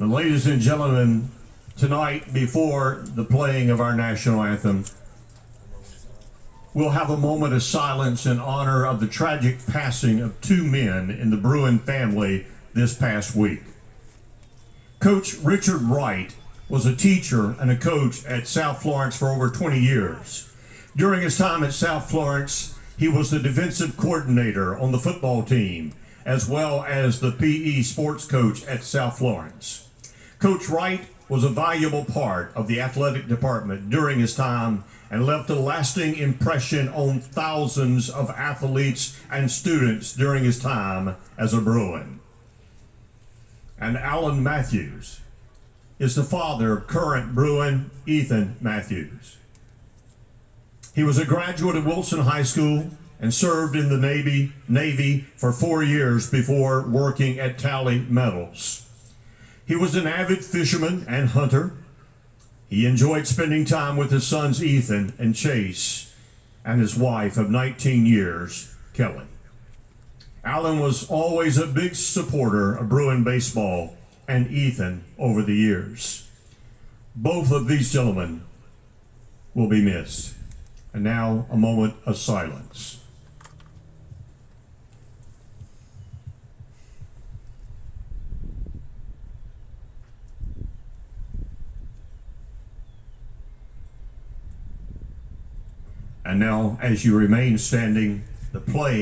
And ladies and gentlemen, tonight, before the playing of our national anthem, we'll have a moment of silence in honor of the tragic passing of two men in the Bruin family this past week. Coach Richard Wright was a teacher and a coach at South Florence for over 20 years. During his time at South Florence, he was the defensive coordinator on the football team, as well as the PE sports coach at South Florence. Coach Wright was a valuable part of the athletic department during his time and left a lasting impression on thousands of athletes and students during his time as a Bruin. And Alan Matthews is the father of current Bruin Ethan Matthews. He was a graduate of Wilson High School and served in the Navy, Navy for four years before working at Talley Metals. He was an avid fisherman and hunter. He enjoyed spending time with his sons Ethan and Chase and his wife of 19 years, Kelly. Alan was always a big supporter of Bruin baseball and Ethan over the years. Both of these gentlemen will be missed. And now a moment of silence. And now, as you remain standing, the playing.